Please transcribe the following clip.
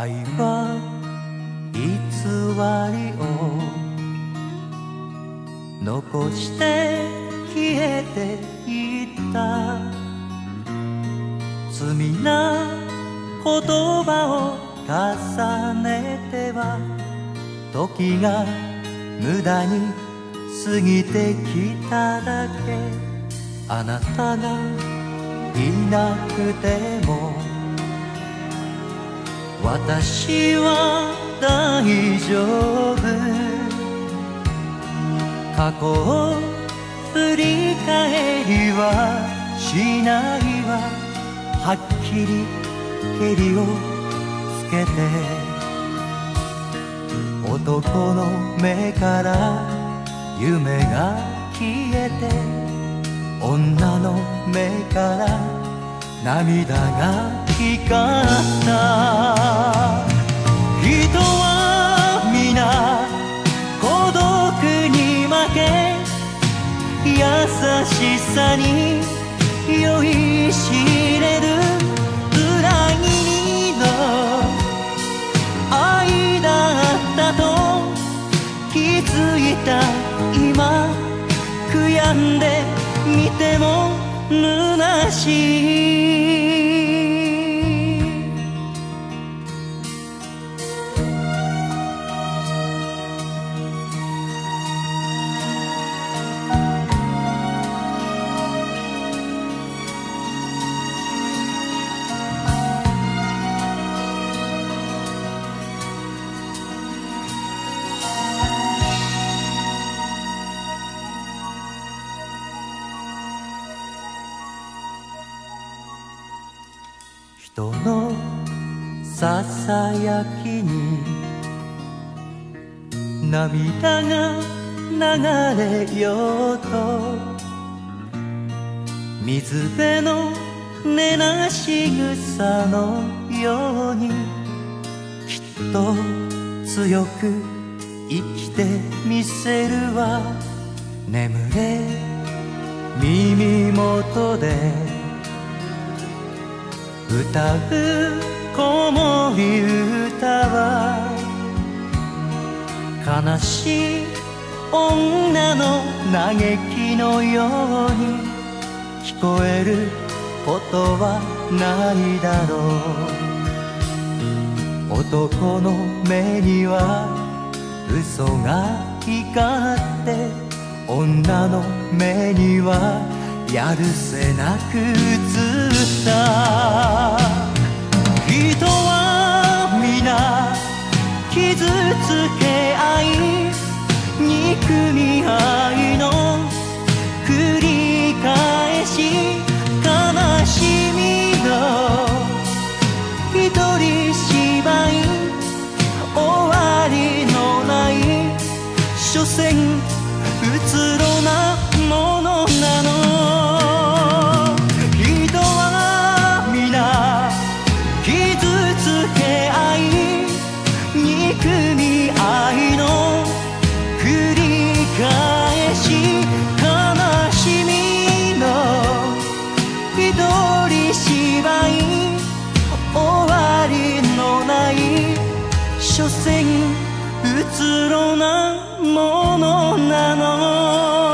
愛は偽りを残して消えていった。罪な言葉を重ねては時が無駄に過ぎてきただけ。あなたがいなくても私は大丈夫。過去を振り返りはしないわはっきりけりをつけて男の目から夢が消えて女の目から涙が光ったしさに酔いしれる裏切りの愛だったと気づいた今悔やんでみても虚しい人のささやきに涙が流れようと水辺の根なし草のようにきっと強く生きてみせるわ眠れ耳元で歌う子守歌は悲しい女の嘆きのように聞こえることはないだろう男の目には嘘が光って女の目にはやるせなく映った。人は皆傷つけ合い憎み合いの繰り返し悲しみの一人芝居終わりのない所詮うつろなものなの。うつろなものなの